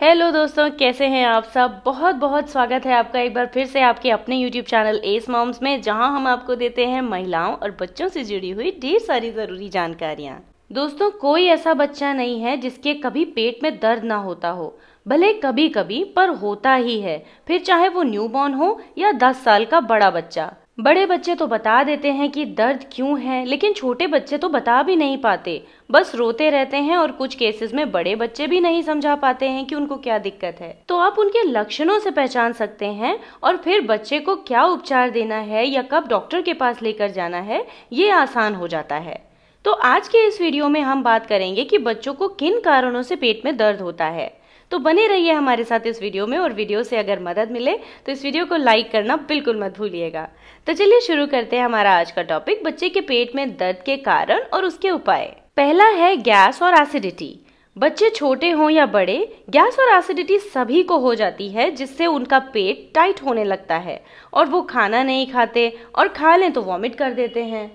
Hello दोस्तों, कैसे हैं आप सब? बहुत बहुत स्वागत है आपका एक बार फिर से आपके अपने यूट्यूब चैनल एस मॉम्स में, जहाँ हम आपको देते हैं महिलाओं और बच्चों से जुड़ी हुई ढेर सारी ज़रूरी जानकारियाँ। दोस्तों, कोई ऐसा बच्चा नहीं है जिसके कभी पेट में दर्द ना होता हो। भले कभी कभी पर होता ही है। फिर चाहे वो न्यूबॉर्न हो या 10 साल का बड़ा बच्चा। बड़े बच्चे तो बता देते हैं कि दर्द क्यों है, लेकिन छोटे बच्चे तो बता भी नहीं पाते। बस रोते रहते हैं और कुछ केसेस में बड़े बच्चे भी नहीं समझा पाते हैं कि उनको क्या दिक्कत है। तो आप उनके लक्षणों से पहचान सकते हैं और फिर बच्चे को क्या उपचार देना है या कब डॉक्टर के पास लेकर जाना है, ये आसान हो जाता है। तो आज के इस वीडियो में हम बात करेंगे कि बच्चों को किन कारणों से पेट में दर्द होता है। तो बने रहिए हमारे साथ इस वीडियो में और वीडियो से अगर मदद मिले तो इस वीडियो को लाइक करना बिल्कुल मत भूलिएगा। तो चलिए शुरू करते हैं हमारा आज का टॉपिक बच्चे के पेट में दर्द के कारण और उसके उपाय। पहला है गैस और एसिडिटी बच्चे छोटे हों या बड़े, गैस और एसिडिटी सभी को हो जाती है, जिससे उनका पेट टाइट होने लगता है और वो खाना नहीं खाते और खा लें तो वॉमिट कर देते हैं।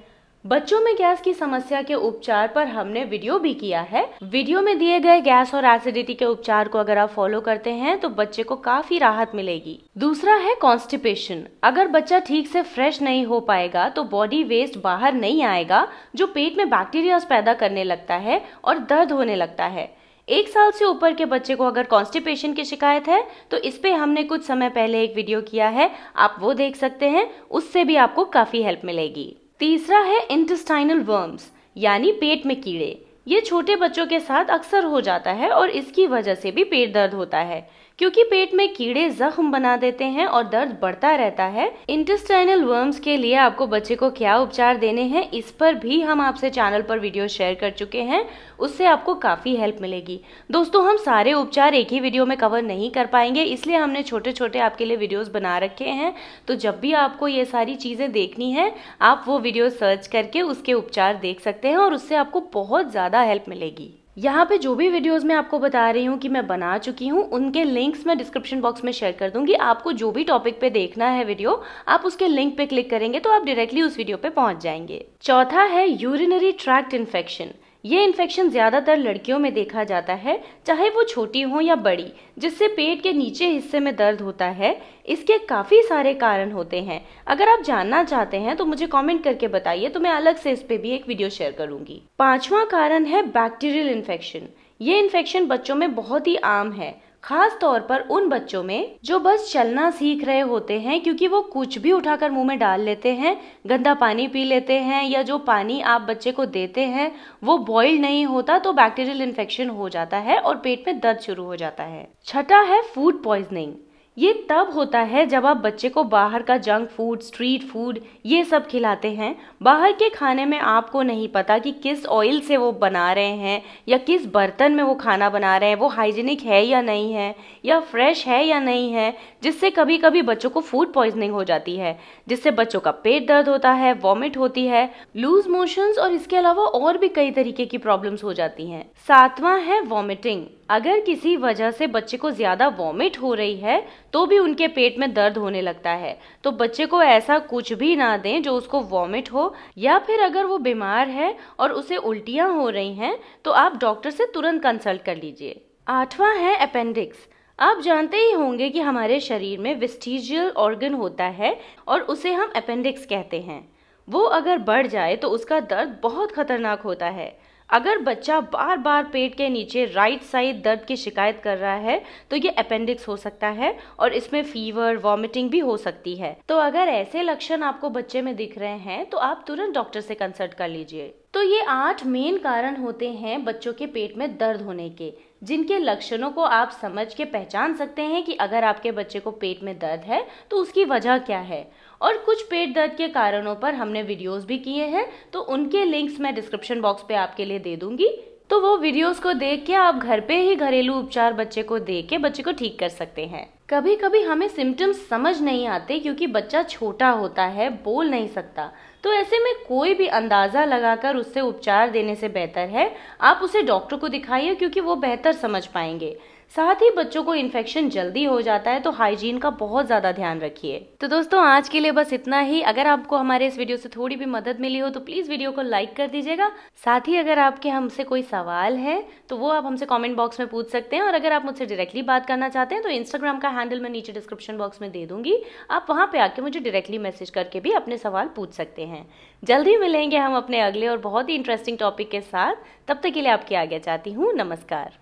बच्चों में गैस की समस्या के उपचार पर हमने वीडियो भी किया है। वीडियो में दिए गए गैस और एसिडिटी के उपचार को अगर आप फॉलो करते हैं तो बच्चे को काफ़ी राहत मिलेगी। दूसरा है कॉन्स्टिपेशन। अगर बच्चा ठीक से फ्रेश नहीं हो पाएगा तो बॉडी वेस्ट बाहर नहीं आएगा, जो पेट में बैक्टीरिया पैदा करने लगता है और दर्द होने लगता है। एक साल से ऊपर के बच्चे को अगर कॉन्स्टिपेशन की शिकायत है तो इस पे हमने कुछ समय पहले एक वीडियो किया है, आप वो देख सकते हैं, उससे भी आपको काफ़ी हेल्प मिलेगी। तीसरा है इंटेस्टाइनल वर्म्स यानी पेट में कीड़े। ये छोटे बच्चों के साथ अक्सर हो जाता है और इसकी वजह से भी पेट दर्द होता है। क्योंकि पेट में कीड़े जख्म बना देते हैं और दर्द बढ़ता रहता है। इंटेस्टाइनल वर्म्स के लिए आपको बच्चे को क्या उपचार देने हैं, इस पर भी हम आपसे चैनल पर वीडियो शेयर कर चुके हैं। उससे आपको काफ़ी हेल्प मिलेगी। दोस्तों, हम सारे उपचार एक ही वीडियो में कवर नहीं कर पाएँगे, इसलिए हमने छोटे छोटे आपके लिए वीडियोस बना रखे हैं। तो जब भी आपको ये सारी चीज़ें देखनी है, आप वो वीडियो सर्च करके उसके उपचार देख सकते हैं और उससे आपको बहुत ज़्यादा हेल्प मिलेगी। यहाँ पे जो भी वीडियोस मैं आपको बता रही हूँ कि मैं बना चुकी हूँ, उनके लिंक्स मैं डिस्क्रिप्शन बॉक्स में शेयर कर दूँगी। आपको जो भी टॉपिक पे देखना है वीडियो आप उसके लिंक पे क्लिक करेंगे तो आप डायरेक्टली उस वीडियो पे पहुँच जाएँगे। चौथा है यूरिनरी ट्रैक्ट इन्फेक्शन ये इन्फेक्शन ज़्यादातर लड़कियों में देखा जाता है, चाहे वो छोटी हो या बड़ी, जिससे पेट के नीचे हिस्से में दर्द होता है। इसके काफ़ी सारे कारण होते हैं। अगर आप जानना चाहते हैं तो मुझे कमेंट करके बताइए तो मैं अलग से इस पे भी एक वीडियो शेयर करूँगी। पांचवा कारण है बैक्टीरियल इन्फेक्शन ये इन्फेक्शन बच्चों में बहुत ही आम है। खास तौर पर उन बच्चों में जो बस चलना सीख रहे होते हैं, क्योंकि वो कुछ भी उठाकर मुँह में डाल लेते हैं, गंदा पानी पी लेते हैं या जो पानी आप बच्चे को देते हैं, वो बॉइल्ड नहीं होता तो बैक्टीरियल इन्फेक्शन हो जाता है और पेट में दर्द शुरू हो जाता है। छठा है फ़ूड पॉइजनिंग ये तब होता है जब आप बच्चे को बाहर का जंक फ़ूड स्ट्रीट फ़ूड ये सब खिलाते हैं। बाहर के खाने में आपको नहीं पता कि किस ऑयल से वो बना रहे हैं या किस बर्तन में वो खाना बना रहे हैं। वो हाइजीनिक है या नहीं है या फ्रेश है या नहीं है, जिससे कभी कभी बच्चों को फ़ूड पॉइजनिंग हो जाती है, जिससे बच्चों का पेट दर्द होता है वॉमिट होती है लूज मोशंस और इसके अलावा और भी कई तरीके की प्रॉब्लम्स हो जाती हैं। सातवां है वॉमिटिंग अगर किसी वजह से बच्चे को ज़्यादा वॉमिट हो रही है तो भी उनके पेट में दर्द होने लगता है। तो बच्चे को ऐसा कुछ भी ना दें जो उसको वॉमिट हो, या फिर अगर वो बीमार है और उसे उल्टियाँ हो रही हैं तो आप डॉक्टर से तुरंत कंसल्ट कर लीजिए। आठवां है अपेंडिक्स आप जानते ही होंगे कि हमारे शरीर में विस्टीजियल ऑर्गन होता है और उसे हम अपेंडिक्स कहते हैं। वो अगर बढ़ जाए तो उसका दर्द बहुत खतरनाक होता है। अगर बच्चा बार बार पेट के नीचे राइट साइड दर्द की शिकायत कर रहा है तो ये अपेंडिक्स हो सकता है और इसमें फीवर वॉमिटिंग भी हो सकती है। तो अगर ऐसे लक्षण आपको बच्चे में दिख रहे हैं तो आप तुरंत डॉक्टर से कंसल्ट कर लीजिए। तो ये आठ मेन कारण होते हैं बच्चों के पेट में दर्द होने के, जिनके लक्षणों को आप समझ के पहचान सकते हैं कि अगर आपके बच्चे को पेट में दर्द है तो उसकी वजह क्या है। और कुछ पेट दर्द के कारणों पर हमने वीडियोस भी किए हैं तो उनके लिंक्स मैं डिस्क्रिप्शन बॉक्स पे आपके लिए दे दूँगी। तो वो वीडियोस को देख के आप घर पे ही घरेलू उपचार बच्चे को दे के बच्चे को ठीक कर सकते हैं। कभी कभी हमें सिम्टम्स समझ नहीं आते क्योंकि बच्चा छोटा होता है, बोल नहीं सकता। तो ऐसे में कोई भी अंदाज़ा लगाकर उससे उपचार देने से बेहतर है। आप उसे डॉक्टर को दिखाइए क्योंकि वो बेहतर समझ पाएँगे। साथ ही बच्चों को इन्फेक्शन जल्दी हो जाता है तो हाइजीन का बहुत ज़्यादा ध्यान रखिए। तो दोस्तों, आज के लिए बस इतना ही। अगर आपको हमारे इस वीडियो से थोड़ी भी मदद मिली हो तो प्लीज़ वीडियो को लाइक कर दीजिएगा। साथ ही अगर आपके हमसे कोई सवाल है तो वो आप हमसे कॉमेंट बॉक्स में पूछ सकते हैं। और अगर आप मुझसे डायरेक्टली बात करना चाहते हैं तो इंस्टाग्राम का हैंडल मैं नीचे डिस्क्रिप्शन बॉक्स में दे दूँगी। आप वहाँ पे आके मुझे डायरेक्टली मैसेज करके भी अपने सवाल पूछ सकते हैं। जल्दी मिलेंगे हम अपने अगले और बहुत ही इंटरेस्टिंग टॉपिक के साथ। तब तक के लिए आपकी आगे चाहती हूँ। नमस्कार।